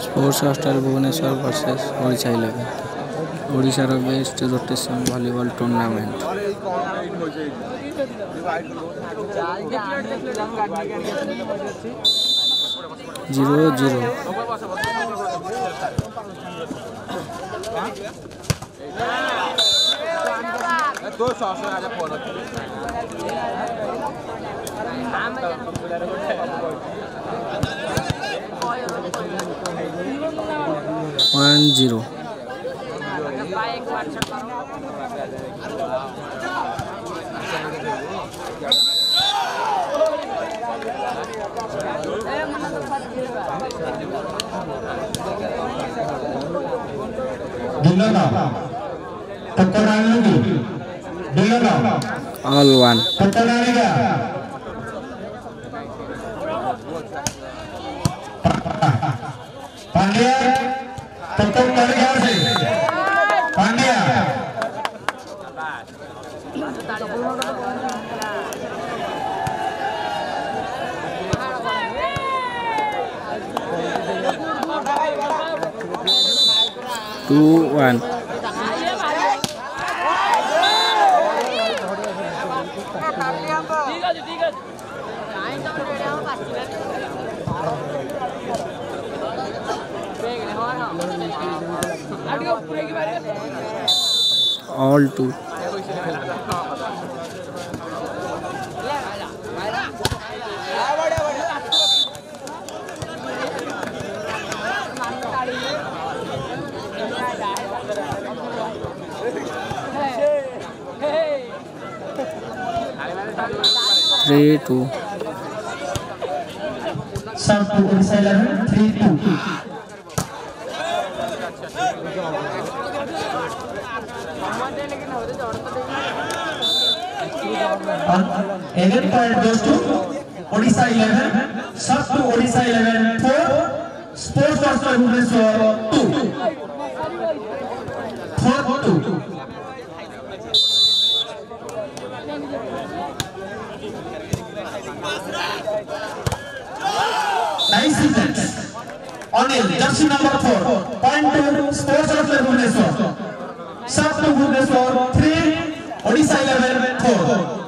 sports hostel Bhubaneswar versus Odisha eleven ଓଡ଼ିଶାର best rotation volleyball tournament zero zero one zero Dhillon ना टक्कर डालने की ওয়ান জিরো All one. टक्कर कर गया से all two three two. Sir, two, seven, three two. 11 3 2 11 point goes to Odisha 11 sub to Odisha 11 4 sports master Bhubaneswar 2 4 2 Anil, jersey number 4. Point to sports master Bhubaneswar. Sub to Bhubaneswar 3 Odisha 11 4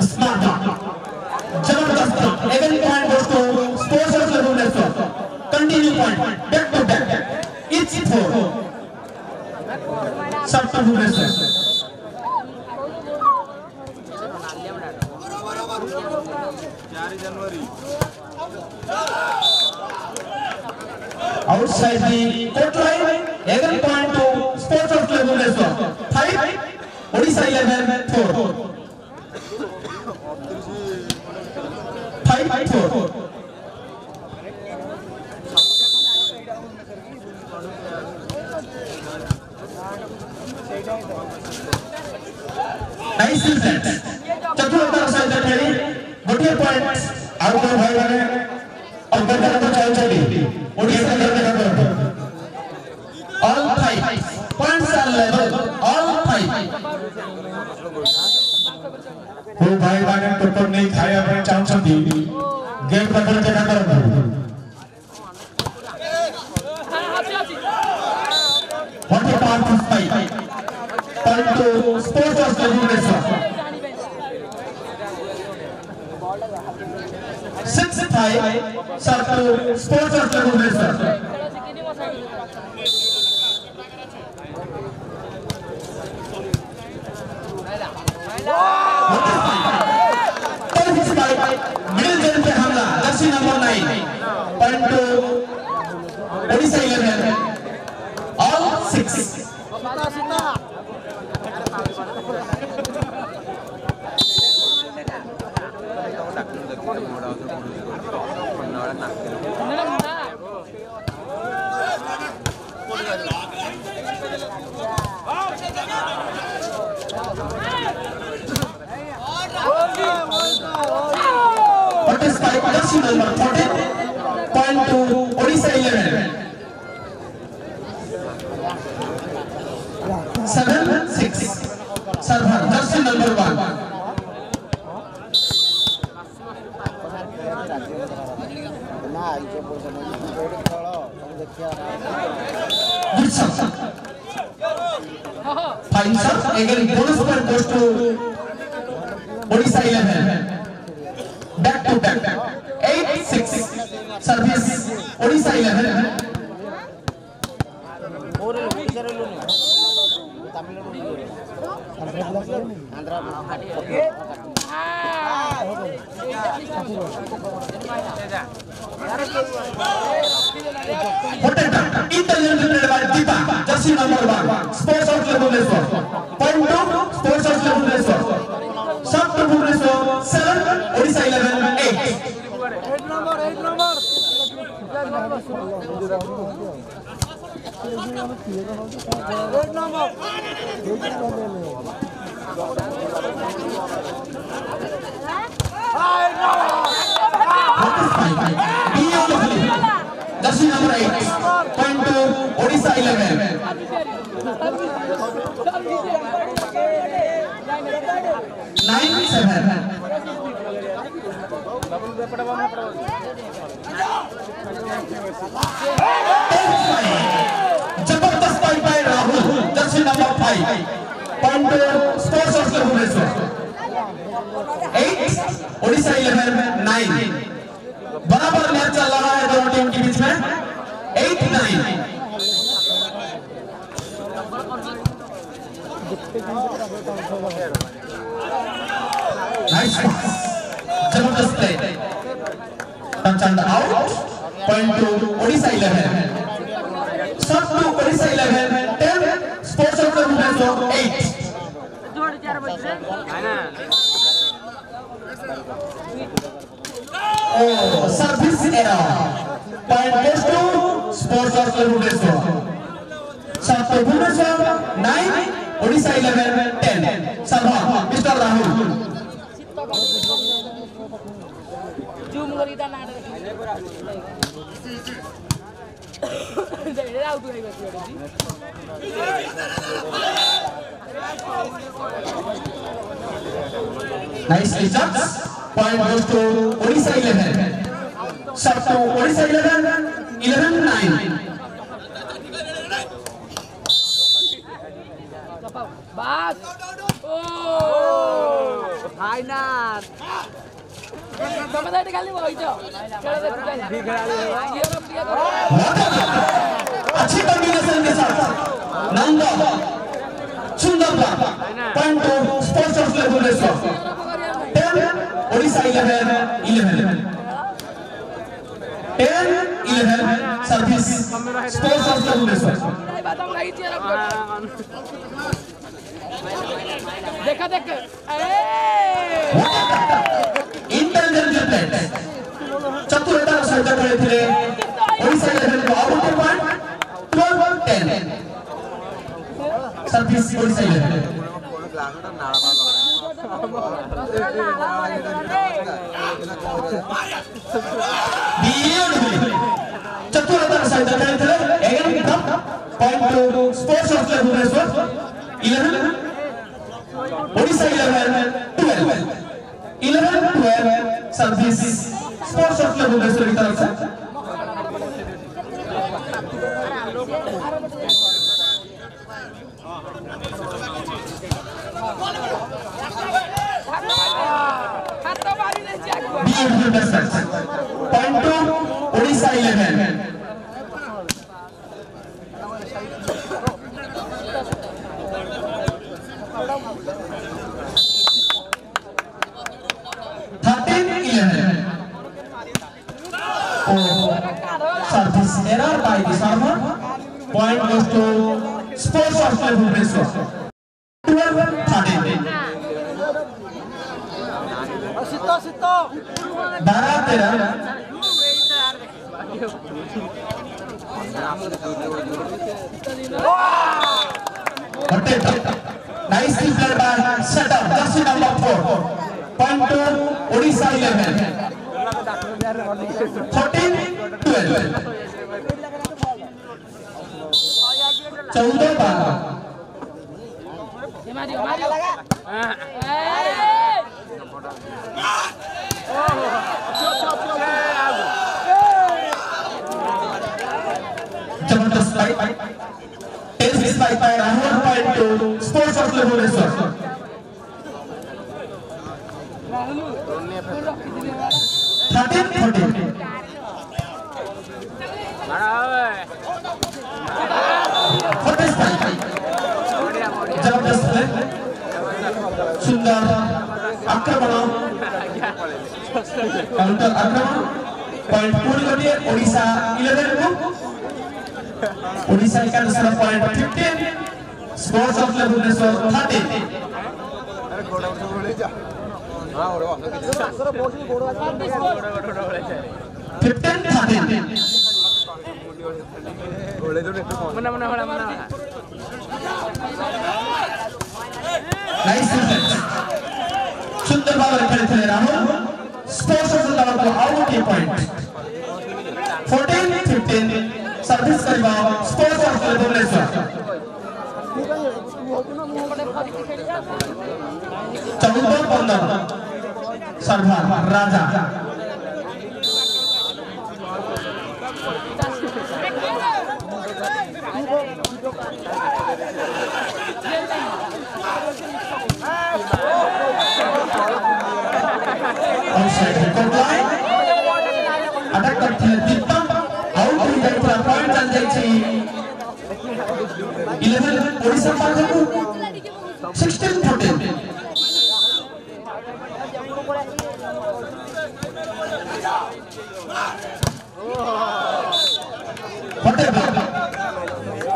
Smart dunk. Jabardast dunk. 11 point goes to sports master Bhubaneswar. Continue point. Back to back. Each 4. Sub to Bhubaneswar. outside the court line. 11 point to Sports of Club Bhubaneswar. 5 Odisha 11 4. 5 4. चतुर्थर सहित खेली गोटे point आउ कोई भाई माने अग्रतर को चाहछली ओडिया संदर्भ में all five points are level all five वो भाई माने पेपर नहीं खाया पर चाहछती गेट पकड़ के ना कर What a powerful fight! Point to sports or study lesson. स्थायी sir sports of the movement sir What is five? Jersey number 14. Point to Odisha 11. Seven, six. Server, fine sir again bonus पर goes to Odisha 11 back to back 8 6 service Odisha 11 और विचारलो ने Tamil Nadu Andhra Potato. Intelligent generated by Deepa. Jersey number one. Sports of Bhubaneswar. Point two. Sports of Bhubaneswar. Shot to Bhubaneswar. Seven. Odisha 11. Eight. Beautifully. Jersey number eight. Point two. Odisha 11. Nine seven. ज़बरदस्त पाई पाई Rahul jersey number five point sports of Bhubaneswar eight Odisha eleven nine. बराबर match चल रहा है दोनों team के बीच में। Eight nine. ज़बरदस्त out point to Odisha eleven. To Odisha 11, 10, Sports of Bhubaneswar 8. Oh, service error. Point goes to Sports Hostel Bhubaneswar. Shakto Bhubaneswar, 9, Odisha 11, 10. Sarva, Mr. Rahul. Zoom करीदा ना रे आउट होई बस Nice results. Point goes to Odisha 11. Shot to Odisha 11, 11, 9. Bus O final ତମେ ତ ଏଠି ଖାଲି ବଇଛ ଖେଳ ଦେଖୁଛ ଝିଅର ପ୍ରିୟ point to sports of level ratio. Ten Odisha eleven eleven. Ten eleven service sports of level ratio. देखा देख इंटरनेशनल प्लेट चतुर्थ संख्या ओडिशा लेवल को out point 12 10 service Odisha eleven Beautifully. चतुरतार सहित खेळिथिले again cup point to sports of Bhubaneswar 11 Odisha 11 12 11 12 service sports of Bhubaneswar की तरफ़ से 100 message. Point two, Odisha 11. Thirteen eleven. Oh, service error by the server. Point goes to sports of Bhubaneswar. Twelve thirteen. Sito, sito. बारह तेरह Potato. Nicely played by setup, jersey number four. Point to Odisha 11. 14, 12. चौदह बारह by Rahul point to Sports of Bhubaneswar. Thirteen thirteen. Hottest fight. जबरदस्त है सुंदर आक्रमण counter आक्रमण point पूरी गोटे ओडिशा 11 को Police second score point 15. Sports of Club Bhubaneswar 13. Fifteen thirteen. Nice defense. Sundar Babar खेले थे राहुल. Sports of Club को आउट के पॉइंट. Fourteen. सर्विस करवा स्पॉन्सर कर दो चौदह पंद्रह राजा Ada इधर पूरा पॉइंट चल जाय छी 11 ओडिसा पाखकु 16 14 Hotel ball,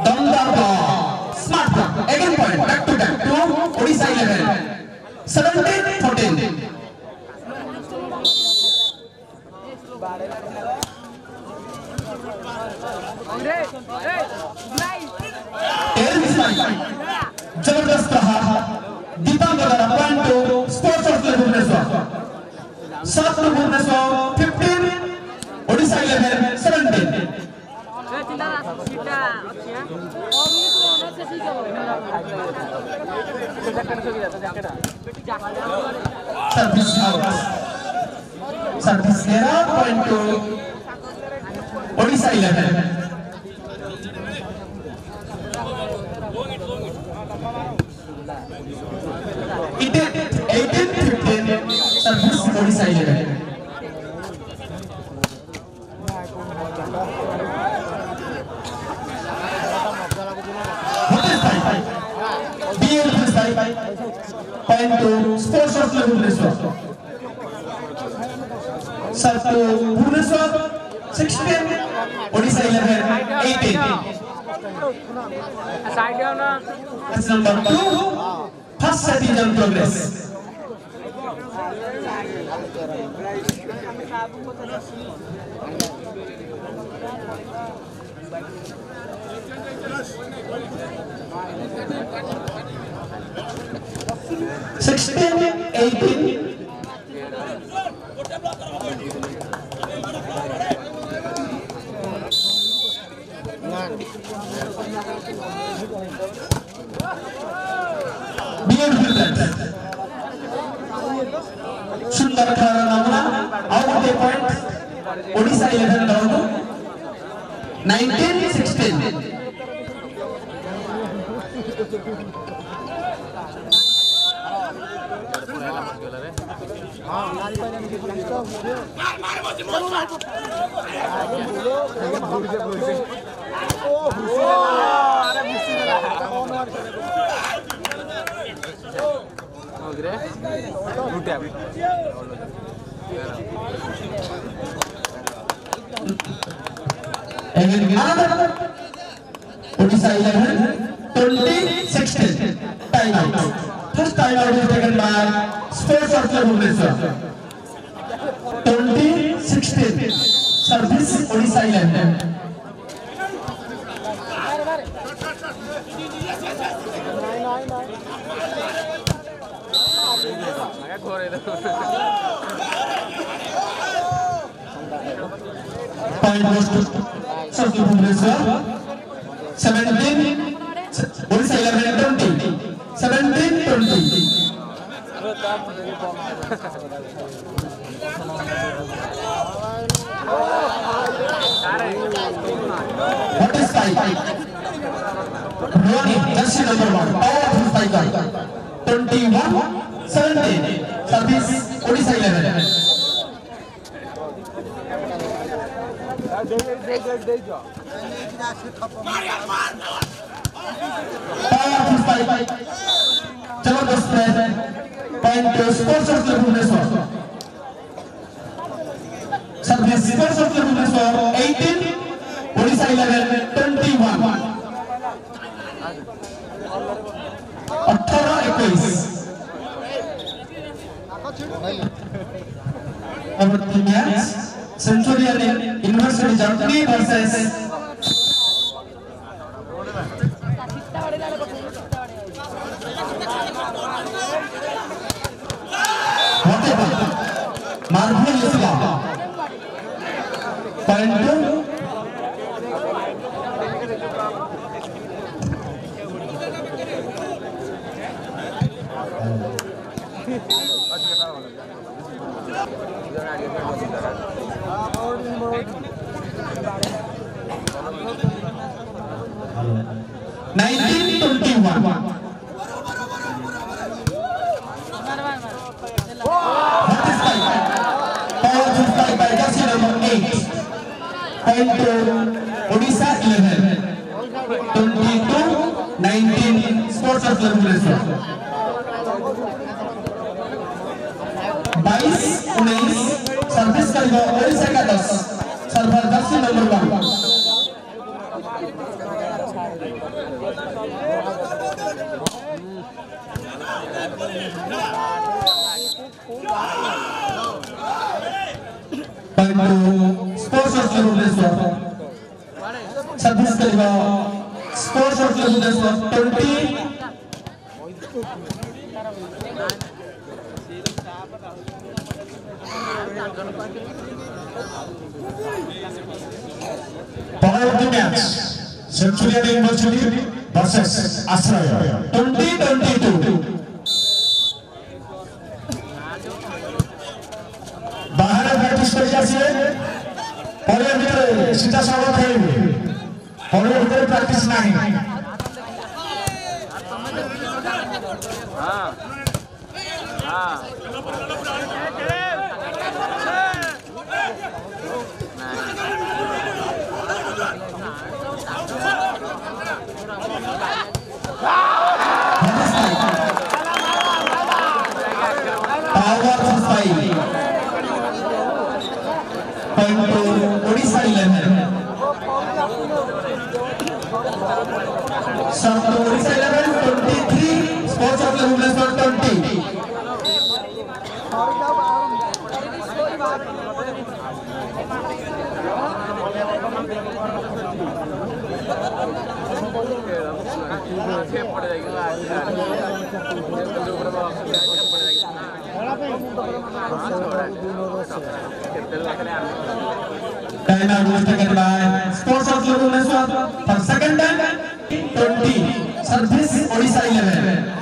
down the ball, smart ball, again point, back to back, to Odisha 11. Service out service error point to Odisha 11 It is 18 15 service Odisha 11. तो स्पोर्ट्स हॉस्टल भुवनेश्वर सर तो Bhubaneswar sixteen Odisha eleven eighteen number two first citizen progress Thank you. 16, 18. सुंदर खेल नमूना और गोटे point Odisha eleven दल को 19 Odisha 11 20 16 time out first time out is taken by Sports of Bhubaneswar 20 16 service Odisha 11 point goes to South Bhubaneswar 17 Odisha 11 20 17 20. What is five? Ronnie, jersey number one, powerful striker. 21, 17. Service, Odisha 11. Powerful striker. ज़बरदस्त point sports Bhubaneswar service sports Bhubaneswar 18 Odisha 11, 21. 18, 21. Over the match, Centurion University Germany versus 22 19 service का दस server दस number one Banco Sponsors Jurudeswar. Chhattisgarh Sponsors Jurudeswar 20. Power of the match. Centurion University versus Asraya 2022. च्या सोबत होईल हळूहळू तरी practice नाही Ah! Odisha 11 23 Sports of Revolution 20 Time out was taken by Sports of Revolution for second time 20 Service Odisha 11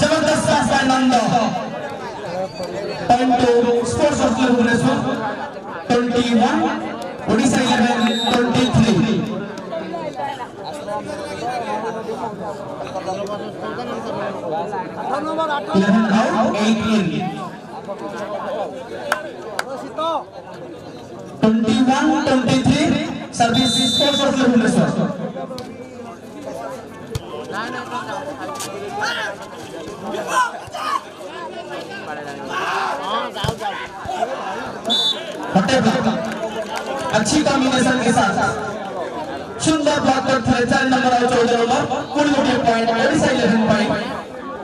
ज़बरदस्त रास्ता नंद point sports of Bhubaneswar 21 Odisha 11 23 11 out 8 in 21 23 service sports of Bhubaneswar Fatehpur अच्छी combination के साथ सुंदर block हैं चार number और चौदह नंबर कुल पॉइंट पॉइंट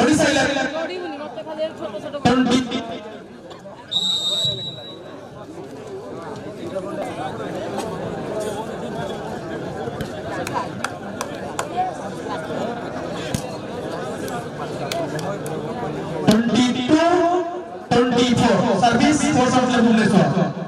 Odisha 11. গড়িবনি মতে খালি এর ছোট ছোট 20. Twenty-two, twenty-four. Service Sports of Bhubaneswar.